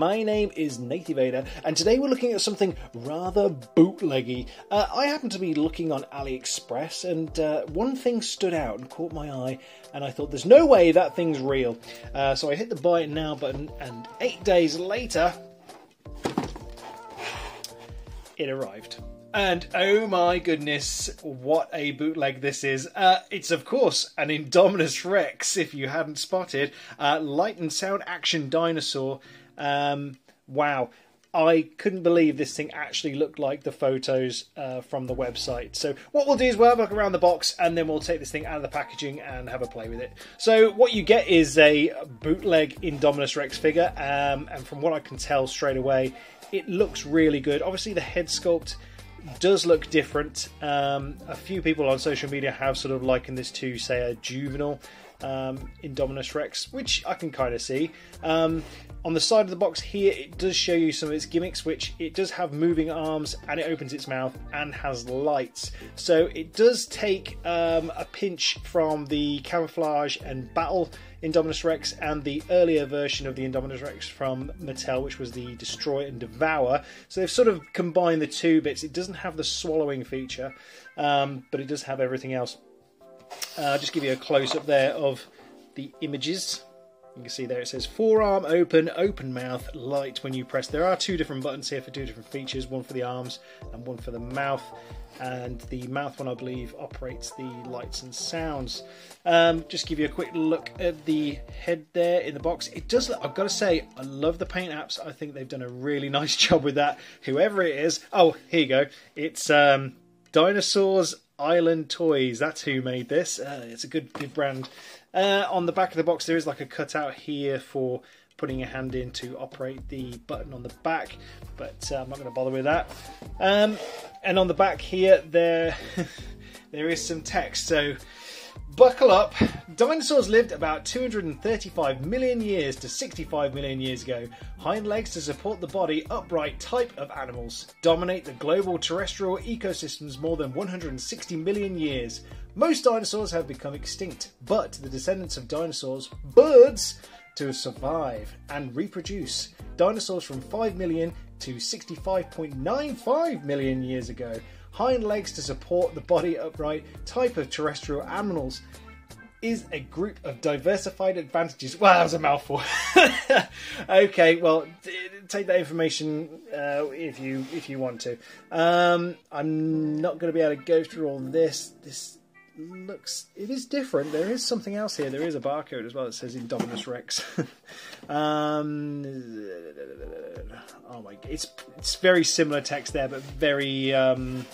My name is Nathy Vader, and today we're looking at something rather bootleggy. Uh, I happened to be looking on AliExpress, and uh, one thing stood out and caught my eye, and I thought, there's no way that thing's real. Uh, so I hit the buy it now button, and eight days later, it arrived. And oh my goodness, what a bootleg this is. Uh, it's, of course, an Indominus Rex, if you hadn't spotted. Uh, light and sound action dinosaur. Um, wow. I couldn't believe this thing actually looked like the photos uh, from the website. So what we'll do is we'll have a look around the box and then we'll take this thing out of the packaging and have a play with it. So what you get is a bootleg Indominus Rex figure, um, and from what I can tell straight away, it looks really good. Obviously the head sculpt does look different. Um, a few people on social media have sort of likened this to, say, a juvenile um, Indominus Rex, which I can kind of see. Um, on the side of the box here, it does show you some of its gimmicks, which it does have moving arms and it opens its mouth and has lights. So it does take um, a pinch from the camouflage and battle Indominus Rex and the earlier version of the Indominus Rex from Mattel, which was the Destroy and Devour. So they've sort of combined the two bits. It doesn't have the swallowing feature, um, but it does have everything else. Uh, I'll just give you a close up there of the images. You can see there it says forearm open, open mouth, light when you press. There are two different buttons here for two different features, one for the arms and one for the mouth. And the mouth one, I believe, operates the lights and sounds. Um, just give you a quick look at the head there in the box. It does I've got to say, I love the paint apps. I think they've done a really nice job with that. Whoever it is, oh, here you go. It's um, Dinosaurs Island Toys. That's who made this. Uh, it's a good, good brand. Uh, on the back of the box, there is like a cutout here for putting your hand in to operate the button on the back, but uh, I'm not going to bother with that. Um, and on the back here, there there is some text. So buckle up. Dinosaurs lived about 235 million years to 65 million years ago. Hind legs to support the body, upright type of animals. Dominate the global terrestrial ecosystems more than 160 million years. Most dinosaurs have become extinct, but the descendants of dinosaurs, birds, to survive and reproduce. Dinosaurs from 5 million to 65.95 million years ago. Hind legs to support the body upright type of terrestrial animals is a group of diversified advantages. Well, that was a mouthful. okay, well, take that information uh, if you if you want to. Um, I'm not going to be able to go through all this. This looks it is different. There is something else here. There is a barcode as well that says Indominus Rex. um, oh my! It's it's very similar text there, but very um,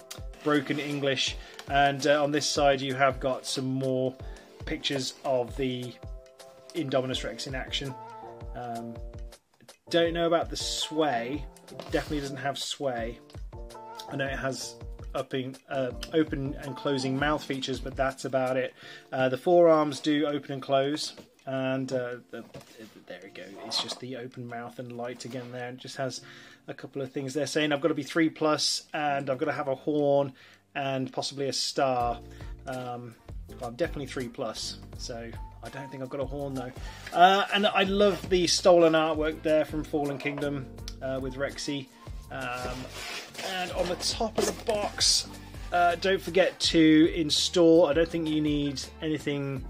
broken English. And uh, on this side, you have got some more pictures of the Indominus Rex in action. Um, don't know about the sway. It definitely doesn't have sway. I know it has upping, uh, open and closing mouth features, but that's about it. Uh, the forearms do open and close, and uh, the, there we go. It's just the open mouth and light again there. It just has a couple of things they're saying. I've got to be three plus, and I've got to have a horn and possibly a star. Um, well, I'm definitely three plus, so I don't think I've got a horn though. Uh, and I love the stolen artwork there from Fallen Kingdom uh, with Rexy. Um, and on the top of the box, uh, don't forget to install. I don't think you need anything,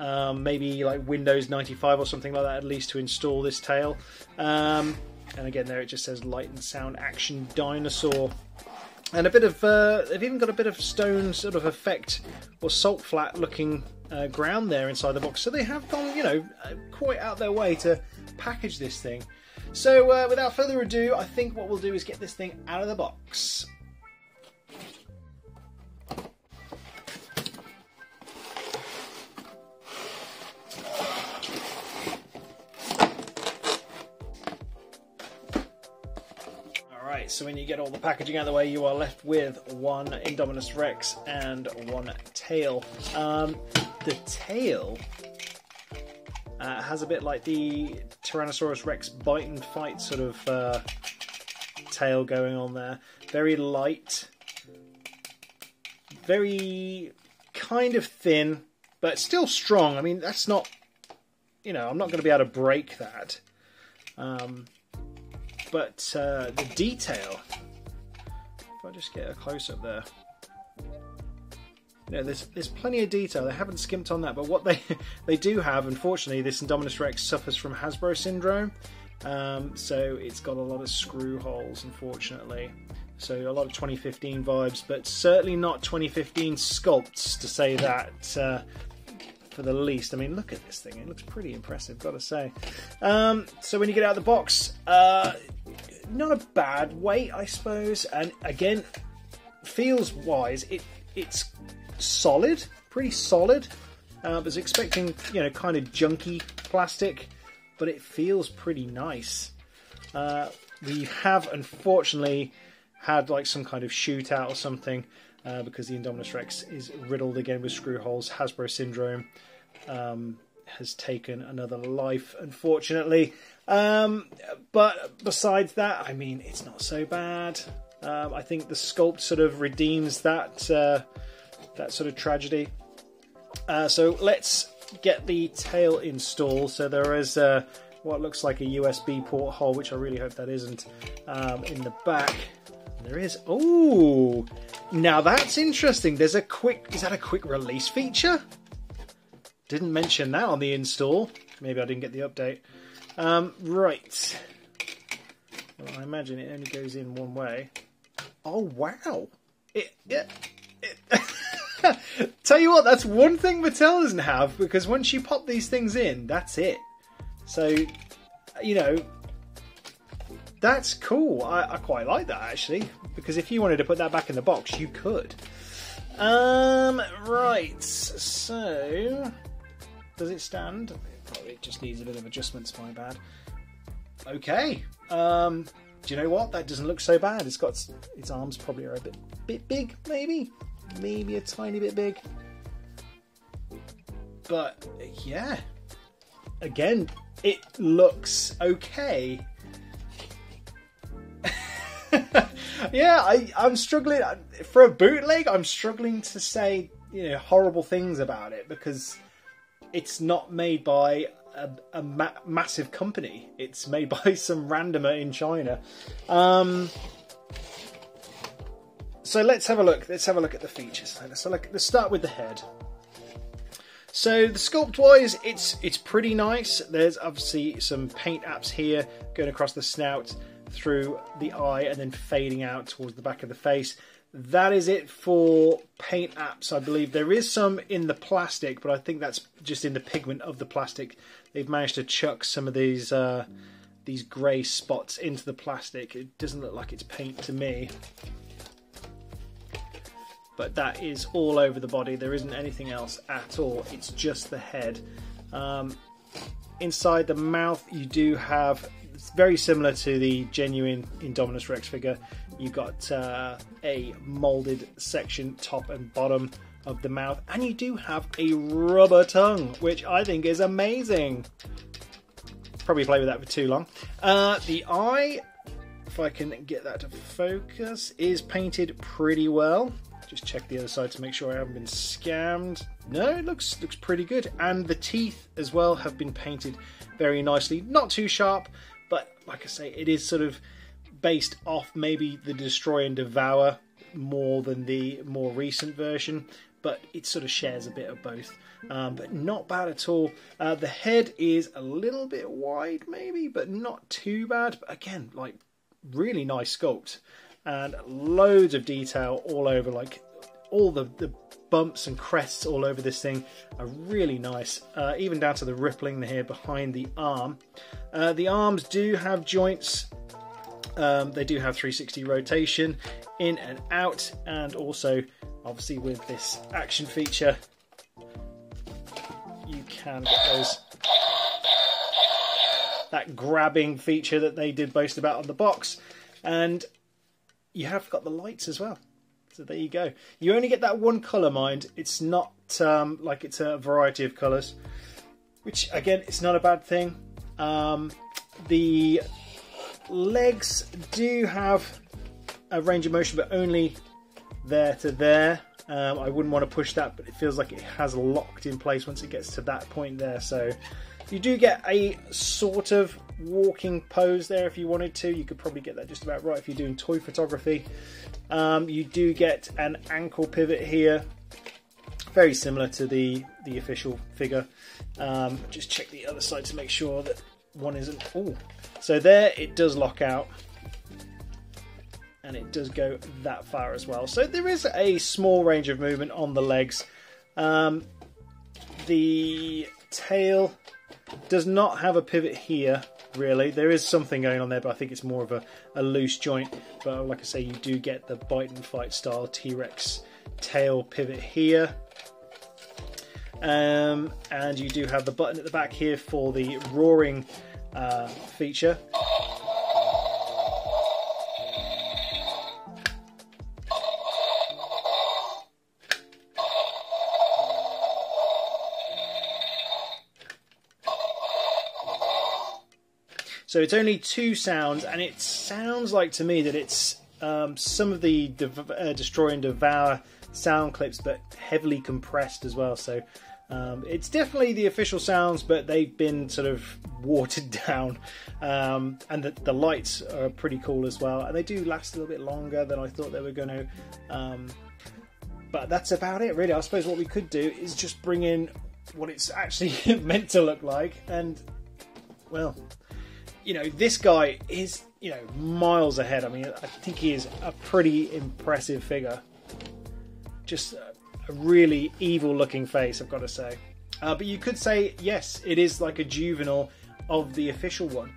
um, maybe like Windows 95 or something like that, at least to install this tail. Um, and again, there it just says Light and Sound Action Dinosaur. And a bit of, uh, they've even got a bit of stone sort of effect or salt flat looking uh, ground there inside the box. So they have gone, you know, uh, quite out their way to package this thing. So uh, without further ado, I think what we'll do is get this thing out of the box. So when you get all the packaging out of the way, you are left with one Indominus Rex and one tail. Um, the tail uh, has a bit like the Tyrannosaurus Rex bite and fight sort of uh, tail going on there. Very light, very kind of thin, but still strong. I mean, that's not, you know, I'm not going to be able to break that. Um, but uh, the detail, if I just get a close up there, you know, there's there's plenty of detail. They haven't skimped on that, but what they they do have, unfortunately, this Indominus Rex suffers from Hasbro syndrome, um, so it's got a lot of screw holes, unfortunately. So a lot of 2015 vibes, but certainly not 2015 sculpts to say that uh, for the least. I mean, look at this thing; it looks pretty impressive, got to say. Um, so when you get out of the box, uh, not a bad weight, I suppose, and again, feels wise, it it's solid, pretty solid. Uh, I was expecting, you know, kind of junky plastic, but it feels pretty nice. Uh, we have unfortunately had like some kind of shootout or something uh, because the Indominus Rex is riddled again with screw holes. Hasbro syndrome um, has taken another life, unfortunately. Um, but besides that, I mean, it's not so bad. Um, I think the sculpt sort of redeems that uh, that sort of tragedy. Uh, so let's get the tail installed. So there is uh, what looks like a USB port hole, which I really hope that isn't, um, in the back. There is. Oh, now that's interesting. There's a quick. Is that a quick release feature? Didn't mention that on the install. Maybe I didn't get the update. Um, right. Well, I imagine it only goes in one way. Oh wow! It, it, Tell you what, that's one thing Mattel doesn't have because once you pop these things in, that's it. So, you know, that's cool. I, I, quite like that actually because if you wanted to put that back in the box, you could. Um, right. So, does it stand? Oh, it just needs a bit of adjustments. My bad. Okay. Um, do you know what? That doesn't look so bad. It's got its arms probably are a bit bit big, maybe, maybe a tiny bit big. But yeah, again, it looks okay. yeah, I, I'm struggling for a bootleg. I'm struggling to say you know horrible things about it because it's not made by a, a ma- massive company. It's made by some randomer in China. Um, so let's have a look. Let's have a look at the features. Let's, look, let's start with the head. So the sculpt wise, it's it's pretty nice. There's obviously some paint apps here going across the snout, through the eye, and then fading out towards the back of the face that is it for paint apps. I believe there is some in the plastic, but I think that's just in the pigment of the plastic. They've managed to chuck some of these uh, these grey spots into the plastic. It doesn't look like it's paint to me. But that is all over the body. There isn't anything else at all. It's just the head. Um, inside the mouth, you do have it's very similar to the genuine Indominus Rex figure. You've got uh, a molded section top and bottom of the mouth, and you do have a rubber tongue, which I think is amazing. Probably play with that for too long. Uh, the eye, if I can get that to focus, is painted pretty well. Just check the other side to make sure I haven't been scammed. No, it looks looks pretty good, and the teeth as well have been painted very nicely. Not too sharp, but like I say, it is sort of based off maybe the Destroy and Devour more than the more recent version, but it sort of shares a bit of both. Um, but not bad at all. Uh, the head is a little bit wide, maybe, but not too bad. But again, like really nice sculpt and loads of detail all over, like all the, the bumps and crests all over this thing are really nice, uh, even down to the rippling here behind the arm. Uh, the arms do have joints. Um, they do have 360 rotation in and out, and also, obviously, with this action feature, you can those that grabbing feature that they did boast about on the box, and you have got the lights as well. So there you go. You only get that one colour, mind. It's not um, like it's a variety of colours, which again, it's not a bad thing. Um, the legs do have a range of motion, but only there to there. Um, I wouldn't want to push that, but it feels like it has locked in place once it gets to that point there. So You do get a sort of walking pose there if you wanted to. You could probably get that just about right if you're doing toy photography. Um, you do get an ankle pivot here, very similar to the, the official figure. Um, just check the other side to make sure that one isn't. Oh, so there it does lock out and it does go that far as well. So there is a small range of movement on the legs. Um, the tail does not have a pivot here, really. There is something going on there, but I think it's more of a, a loose joint. But like I say, you do get the bite and fight style T-Rex tail pivot here. Um, and you do have the button at the back here for the roaring uh, feature. So it's only two sounds, and it sounds like to me that it's um, some of the dev- uh, Destroy and Devour sound clips, but heavily compressed as well. So um, it's definitely the official sounds, but they've been sort of watered down. Um, and the, the, lights are pretty cool as well, and they do last a little bit longer than I thought they were going to. Um, but that's about it, really. I suppose what we could do is just bring in what it's actually meant to look like, and well, you know, this guy is, you know, miles ahead. I mean, I think he is a pretty impressive figure. Just a, really evil looking face, I've got to say. Uh, but you could say, yes, it is like a juvenile of the official one.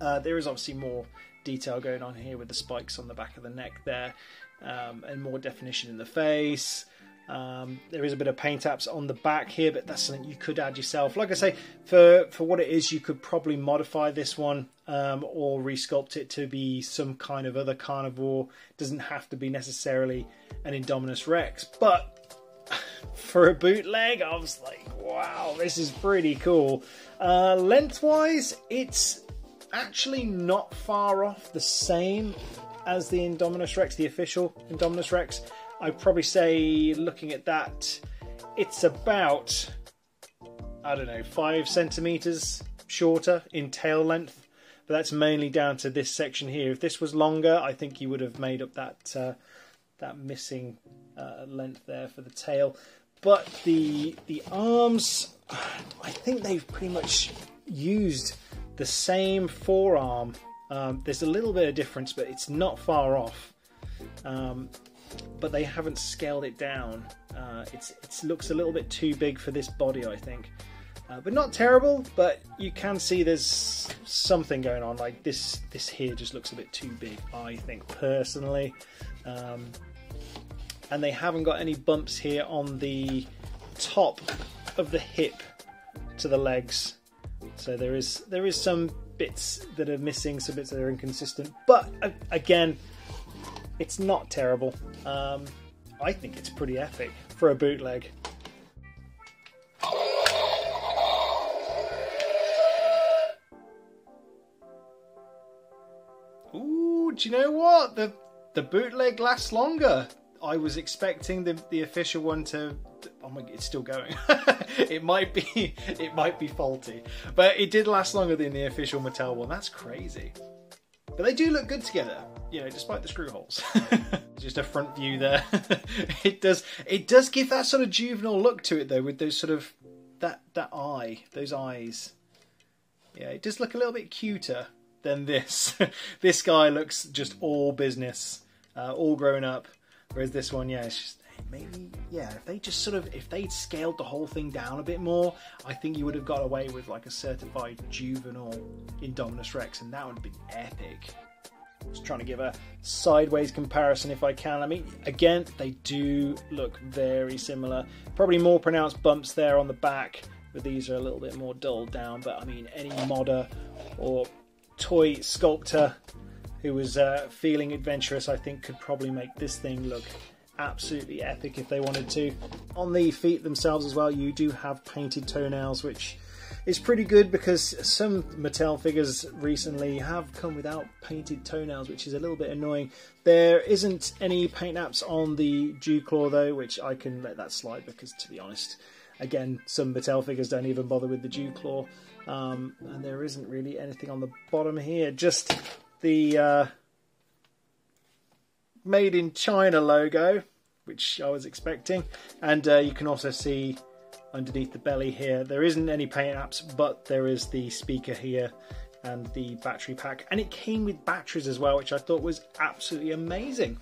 Uh, there is obviously more detail going on here with the spikes on the back of the neck there, um, and more definition in the face. Um, there is a bit of paint apps on the back here, but that's something you could add yourself. Like I say, for for what it is, you could probably modify this one um, or resculpt it to be some kind of other carnivore. Doesn't have to be necessarily an Indominus Rex, but for a bootleg, I was like, wow, this is pretty cool. Uh, lengthwise, it's actually not far off the same as the Indominus Rex, the official Indominus Rex. I'd probably say, looking at that, it's about, I don't know, five centimeters shorter in tail length. But that's mainly down to this section here. If this was longer, I think you would have made up that uh, that missing uh, length there for the tail. But the the arms, I think they've pretty much used the same forearm. Um, there's a little bit of difference, but it's not far off. Um, but they haven't scaled it down. Uh, it's it looks a little bit too big for this body, I think. Uh, but not terrible. But you can see there's something going on. Like this, this here just looks a bit too big. I think personally, um, and they haven't got any bumps here on the top of the hip to the legs. So there is there is some bits that are missing, some bits that are inconsistent. But uh, again, it's not terrible. Um, I think it's pretty epic for a bootleg. Ooh, do you know what? The the bootleg lasts longer. I was expecting the the official one to. Oh my! It's still going. it might be it might be faulty, but it did last longer than the official Mattel one. That's crazy. But they do look good together you know, despite the screw holes. Just a front view there. it does it does give that sort of juvenile look to it though, with those sort of that that eye, those eyes. Yeah, it does look a little bit cuter than this. this guy looks just all business, uh, all grown up, whereas this one, yeah, it's just maybe yeah. If they just sort of if they'd scaled the whole thing down a bit more, I think you would have got away with like a certified juvenile Indominus Rex, and that would have been epic. Just trying to give a sideways comparison if I can. I mean, again, they do look very similar. Probably more pronounced bumps there on the back, but these are a little bit more dulled down. But I mean, any modder or toy sculptor who was uh, feeling adventurous, I think, could probably make this thing look absolutely epic if they wanted to. On the feet themselves as well, you do have painted toenails, which it's pretty good because some Mattel figures recently have come without painted toenails, which is a little bit annoying. There isn't any paint apps on the Dew Claw though, which I can let that slide because, to be honest, Again, some Mattel figures don't even bother with the dew claw. Um, and there isn't really anything on the bottom here, just the uh, made in China logo, which I was expecting. And uh, you can also see underneath the belly here, there isn't any paint apps, but there is the speaker here and the battery pack. And it came with batteries as well, which I thought was absolutely amazing.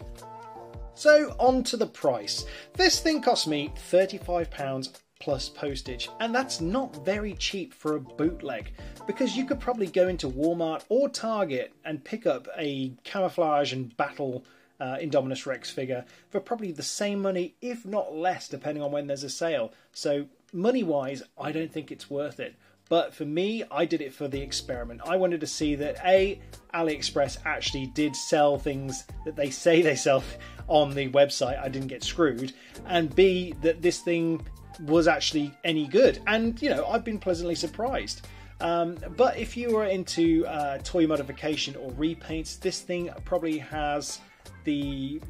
So on to the price. This thing cost me £35 plus postage, and that's not very cheap for a bootleg because you could probably go into Walmart or Target and pick up a camouflage and battle uh, Indominus Rex figure for probably the same money, if not less, depending on when there's a sale. So, money wise, I don't think it's worth it. But for me, I did it for the experiment. I wanted to see that A, AliExpress actually did sell things that they say they sell on the website. I didn't get screwed. And B, that this thing was actually any good. And, you know, I've been pleasantly surprised. Um, but if you are into uh, toy modification or repaints, this thing probably has the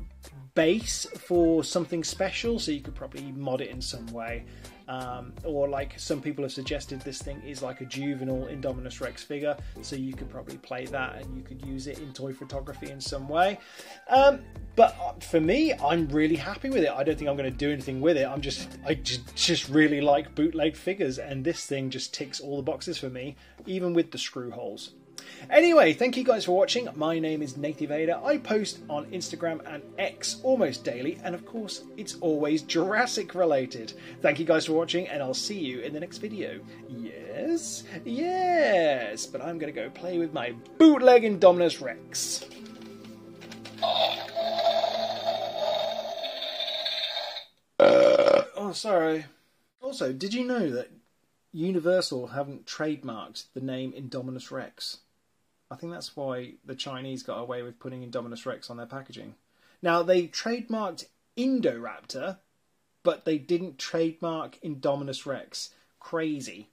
base for something special, so you could probably mod it in some way. Um, or like some people have suggested, this thing is like a juvenile Indominus Rex figure, so you could probably play that and you could use it in toy photography in some way. Um, but uh, for me, I'm really happy with it. I don't think I'm going to do anything with it. I'm just, I just, just really like bootleg figures, and this thing just ticks all the boxes for me, even with the screw holes. Anyway, thank you guys for watching. My name is Nathy Vader. I post on Instagram and X almost daily, and of course, it's always Jurassic related. Thank you guys for watching, and I'll see you in the next video. Yes, yes, but I'm gonna go play with my bootleg Indominus Rex. Uh. oh, sorry. Also, did you know that Universal haven't trademarked the name Indominus Rex? I think that's why the Chinese got away with putting Indominus Rex on their packaging. Now, they trademarked Indoraptor, but they didn't trademark Indominus Rex. Crazy.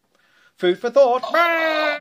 Food for thought. Oh.